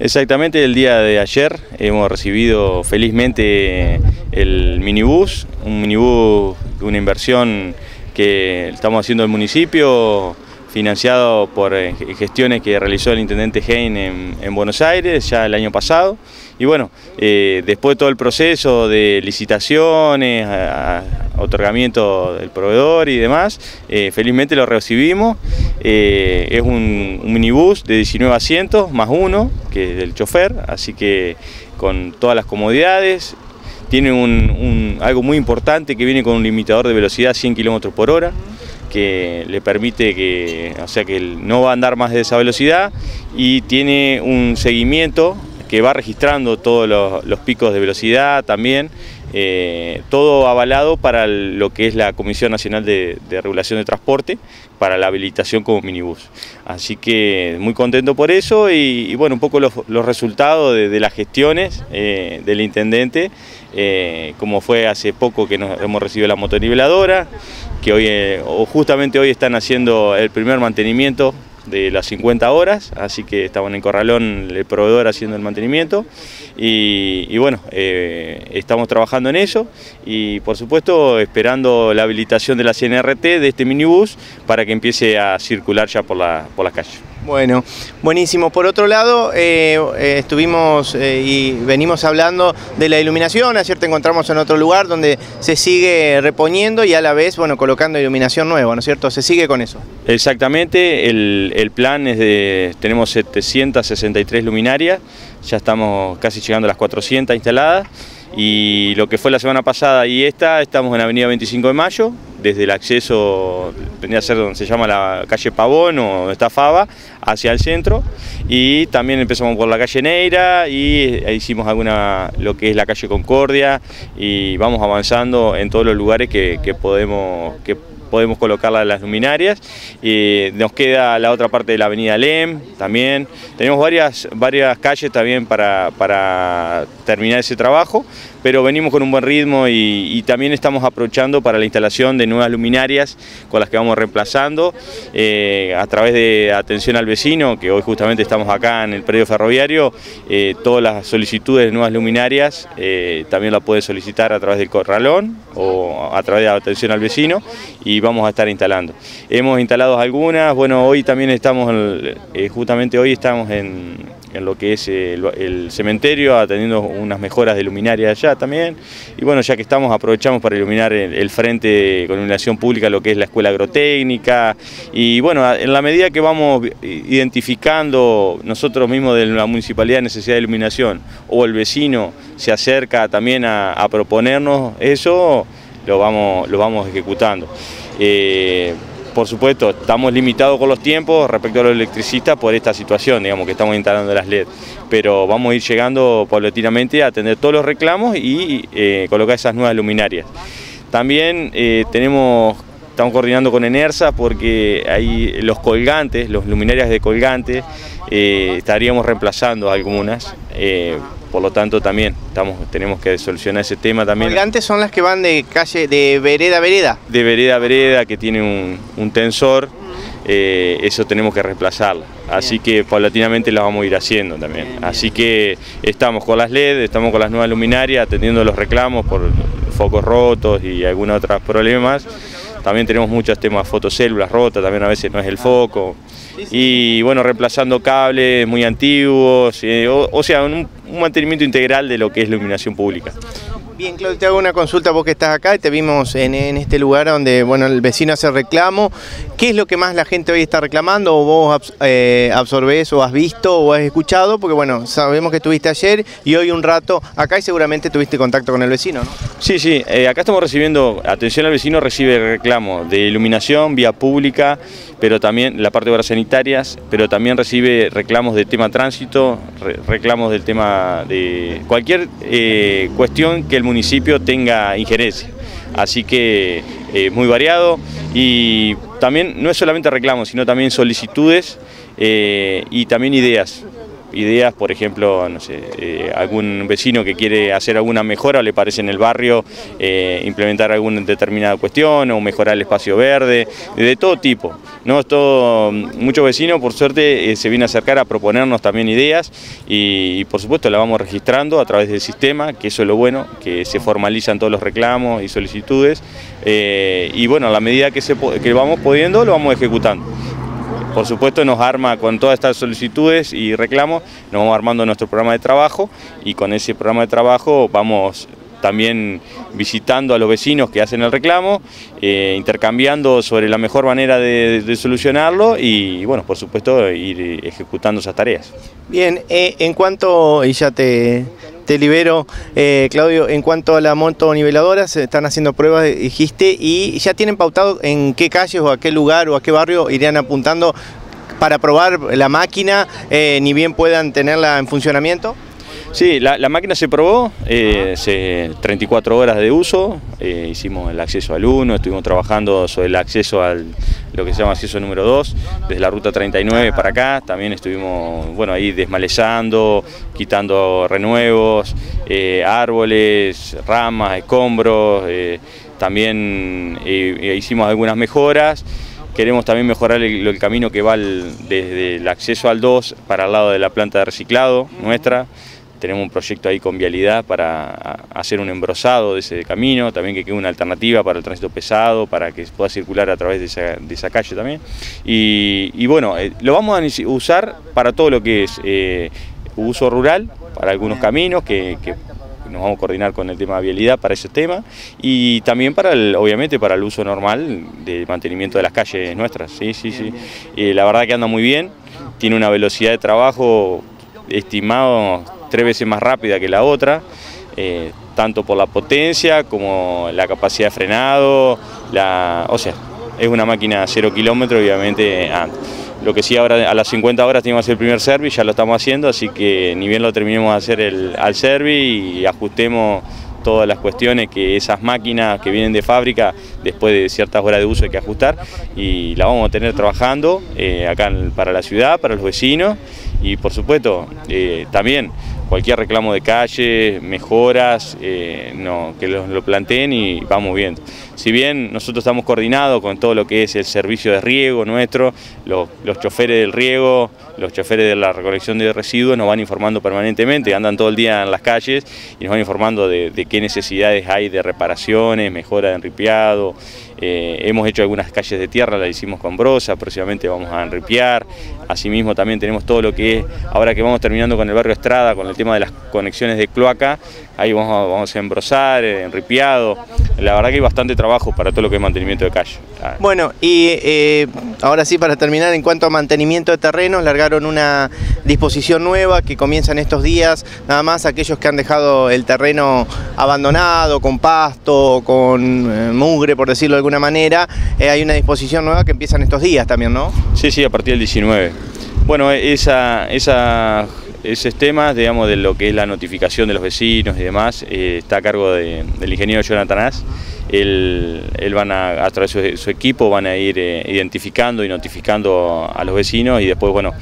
Exactamente, el día de ayer hemos recibido felizmente el minibús, un minibús de una inversión que estamos haciendo el municipio, financiado por eh, gestiones que realizó el intendente Hein en, Buenos Aires ya el año pasado. Y bueno, eh, después de todo el proceso de licitaciones, otorgamiento del proveedor y demás, eh, felizmente lo recibimos. es un, minibús de 19 asientos más uno, que es del chofer, así que con todas las comodidades. Tiene algo muy importante que viene con un limitador de velocidad 100 km por hora que le permite que, o sea, que no va a andar más de esa velocidad y tiene un seguimiento que va registrando todos los, picos de velocidad también, eh, todo avalado para lo que es la Comisión Nacional de, Regulación de Transporte, para la habilitación como minibús. Así que muy contento por eso y, bueno, un poco los, resultados de, las gestiones eh, del intendente, eh, como fue hace poco que nos hemos recibido la motoniveladora, que hoy, o justamente hoy están haciendo el primer mantenimiento de las 50 horas, así que estaban en Corralón el proveedor haciendo el mantenimiento y, bueno, eh, estamos trabajando en eso y por supuesto esperando la habilitación de la CNRT de este minibús para que empiece a circular ya por, la, por las calles. Bueno, buenísimo. Por otro lado, eh, eh, estuvimos eh, y venimos hablando de la iluminación, ayer te encontramos en otro lugar donde se sigue reponiendo y a la vez, bueno, colocando iluminación nueva, ¿no es cierto? ¿Se sigue con eso? Exactamente, el, el plan es de, tenemos 763 luminarias, ya estamos casi llegando a las 400 instaladas y lo que fue la semana pasada y esta, estamos en Avenida 25 de Mayo, desde el acceso, tendría a ser donde se llama la calle Pavón o donde está Fava, hacia el centro. Y también empezamos por la calle Neira y hicimos alguna, lo que es la calle Concordia y vamos avanzando en todos los lugares que, que podemos, que podemos colocarla las luminarias. Y nos queda la otra parte de la avenida Lem también. Tenemos varias, varias calles también para, para terminar ese trabajo, pero venimos con un buen ritmo y, también estamos aprovechando para la instalación de nuevas luminarias con las que vamos reemplazando eh, a través de atención al vecino, que hoy justamente estamos acá en el predio ferroviario, eh, todas las solicitudes de nuevas luminarias eh, también la puede solicitar a través del corralón o a través de atención al vecino y vamos a estar instalando. Hemos instalado algunas, bueno, hoy también estamos, justamente hoy estamos en en lo que es el, cementerio, atendiendo unas mejoras de luminaria allá también. Y bueno, ya que estamos, aprovechamos para iluminar el, frente con iluminación pública, lo que es la escuela agrotécnica. Y bueno, en la medida que vamos identificando nosotros mismos de la municipalidad necesidad de iluminación, o el vecino se acerca también a, proponernos eso, lo vamos, lo vamos ejecutando. Eh, por supuesto, estamos limitados con los tiempos respecto a los electricistas por esta situación, digamos, que estamos instalando las LED, pero vamos a ir llegando paulatinamente a atender todos los reclamos y eh, colocar esas nuevas luminarias. También eh, tenemos, estamos coordinando con Enersa porque hay los colgantes, los luminarias de colgante, eh, estaríamos reemplazando algunas por lo tanto también estamos, tenemos que solucionar ese tema también. ¿Colgantes son las que van de calle, de vereda a vereda? De vereda a vereda, que tiene un, tensor, eh, eso tenemos que reemplazarla. Así que paulatinamente lo vamos a ir haciendo también. Así que estamos con las LED, estamos con las nuevas luminarias, atendiendo los reclamos por focos rotos y algunos otros problemas. También tenemos muchos temas fotocélulas rotas, también a veces no es el foco y bueno, reemplazando cables muy antiguos, eh, o, sea, un, mantenimiento integral de lo que es la iluminación pública. Bien, Claudio, te hago una consulta vos que estás acá y te vimos en, este lugar donde bueno, el vecino hace reclamo. ¿Qué es lo que más la gente hoy está reclamando o vos eh, absorbés o has visto o has escuchado? Porque bueno, sabemos que estuviste ayer y hoy un rato acá y seguramente tuviste contacto con el vecino, ¿no? Sí, sí, eh, acá estamos recibiendo, atención al vecino recibe reclamo de iluminación, vía pública, pero también la parte de obras sanitarias, pero también recibe reclamos del tema tránsito, reclamos del tema de cualquier eh, cuestión que el municipio tenga injerencia. Así que eh, muy variado y también no es solamente reclamos, sino también solicitudes y también ideas ideas, por ejemplo, no sé, eh, algún vecino que quiere hacer alguna mejora, le parece en el barrio eh, implementar alguna determinada cuestión o mejorar el espacio verde, de todo tipo. ¿no? Todo, muchos vecinos, por suerte, se vienen a acercar a proponernos también ideas y, por supuesto la vamos registrando a través del sistema, que eso es lo bueno, que se formalizan todos los reclamos y solicitudes y bueno, a la medida que, se, que vamos pudiendo lo vamos ejecutando. Por supuesto nos arma con todas estas solicitudes y reclamos, nos vamos armando nuestro programa de trabajo y con ese programa de trabajo vamos también visitando a los vecinos que hacen el reclamo, eh, intercambiando sobre la mejor manera de, solucionarlo y, bueno, por supuesto, ir ejecutando esas tareas. Bien, eh, en cuanto, y ya te, te libero, eh, Claudio, en cuanto a la moto niveladora, se están haciendo pruebas, dijiste, y ya tienen pautado en qué calles o a qué lugar o a qué barrio irían apuntando para probar la máquina, eh, ni bien puedan tenerla en funcionamiento. Sí, la, máquina se probó, eh, 34 horas de uso, eh, hicimos el acceso al 1, estuvimos trabajando sobre el acceso al lo que se llama acceso número 2, desde la ruta 39 para acá, también estuvimos bueno, ahí desmalezando, quitando renuevos, eh, árboles, ramas, escombros, eh, también hicimos algunas mejoras. Queremos también mejorar el, camino que va desde el acceso al 2 para el lado de la planta de reciclado nuestra tenemos un proyecto ahí con vialidad para hacer un embrosado de ese camino, también que quede una alternativa para el tránsito pesado, para que pueda circular a través de esa, calle también. Y, bueno, eh, lo vamos a usar para todo lo que es eh, uso rural, para algunos caminos que, nos vamos a coordinar con el tema de vialidad para ese tema y también para el, obviamente para el uso normal de mantenimiento de las calles nuestras, sí, sí, sí. Eh, la verdad que anda muy bien, tiene una velocidad de trabajo estimado tres veces más rápida que la otra, eh, tanto por la potencia como la capacidad de frenado, la, o sea, es una máquina a cero kilómetros, obviamente ah, Lo que sí ahora a las 50 horas tenemos el primer service, ya lo estamos haciendo, así que ni bien lo terminemos de hacer el, al service y ajustemos todas las cuestiones que esas máquinas que vienen de fábrica después de ciertas horas de uso hay que ajustar y la vamos a tener trabajando eh, acá para la ciudad, para los vecinos y por supuesto eh, también cualquier reclamo de calle, mejoras, eh, que lo, planteen y vamos viendo. Si bien nosotros estamos coordinados con todo lo que es el servicio de riego nuestro, los, choferes del riego, los choferes de la recolección de residuos nos van informando permanentemente, andan todo el día en las calles y nos van informando de, de qué necesidades hay de reparaciones, mejora de enripiado, eh, hemos hecho algunas calles de tierra, las hicimos con brosa, próximamente vamos a enripiar. Asimismo también tenemos todo lo que es, ahora que vamos terminando con el barrio Estrada, con el tema de las conexiones de cloaca, ahí vamos, a embrosar, eh, enripiado. La verdad que hay bastante trabajo para todo lo que es mantenimiento de calle. Ah. Bueno, y eh, ahora sí para terminar, en cuanto a mantenimiento de terrenos, largaron una disposición nueva que comienza en estos días, nada más aquellos que han dejado el terreno abandonado, con pasto, con mugre, por decirlo de alguna manera, eh, hay una disposición nueva que empieza en estos días también, ¿no? Sí, sí, a partir del 19. Bueno, esa, esa, esos temas, digamos, de lo que es la notificación de los vecinos y demás, eh, está a cargo del ingeniero Jonathan As. Él, van a, a través de su, equipo, van a ir eh, identificando y notificando a los vecinos y después, bueno,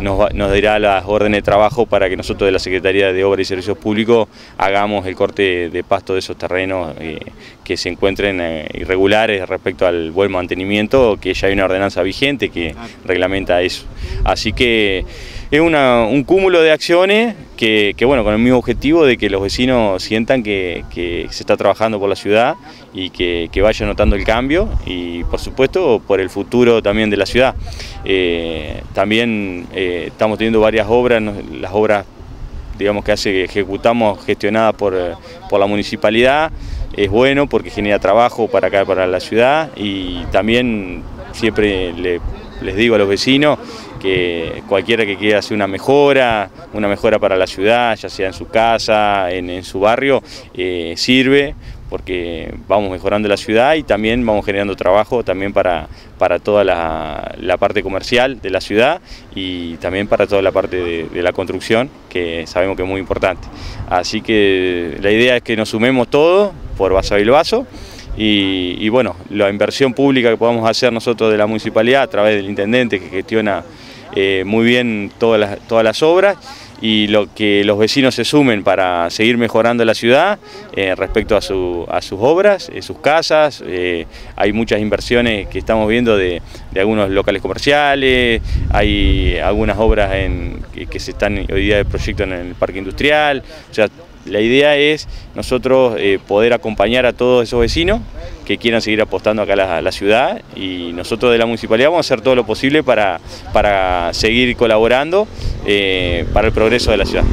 nos, nos, dirá las órdenes de trabajo para que nosotros de la Secretaría de Obras y Servicios Públicos hagamos el corte de pasto de esos terrenos eh, que se encuentren irregulares respecto al buen mantenimiento, que ya hay una ordenanza vigente que reglamenta eso. Así que es un cúmulo de acciones que, bueno, con el mismo objetivo de que los vecinos sientan que, se está trabajando por la ciudad y que, vayan notando el cambio y por supuesto por el futuro también de la ciudad. Eh, también eh, estamos teniendo varias obras, las obras digamos que hace, ejecutamos gestionadas por, por la municipalidad, es bueno porque genera trabajo para acá, para la ciudad y también siempre les digo a los vecinos que cualquiera que quiera hacer una mejora, una mejora para la ciudad, ya sea en su casa, en, su barrio, eh, sirve porque vamos mejorando la ciudad y también vamos generando trabajo también para, para toda la, parte comercial de la ciudad y también para toda la parte de, la construcción, que sabemos que es muy importante. Así que la idea es que nos sumemos todos por Vaso y Vaso y, y bueno, la inversión pública que podamos hacer nosotros de la municipalidad a través del intendente que gestiona muy bien todas las, todas las obras y lo que los vecinos se sumen para seguir mejorando la ciudad eh, respecto a, sus obras, eh, sus casas. Eh, hay muchas inversiones que estamos viendo de, algunos locales comerciales, hay algunas obras en, que, se están hoy día de proyecto en el parque industrial. La idea es nosotros poder acompañar a todos esos vecinos que quieran seguir apostando acá a la, ciudad y nosotros de la municipalidad vamos a hacer todo lo posible para, para seguir colaborando eh, para el progreso de la ciudad.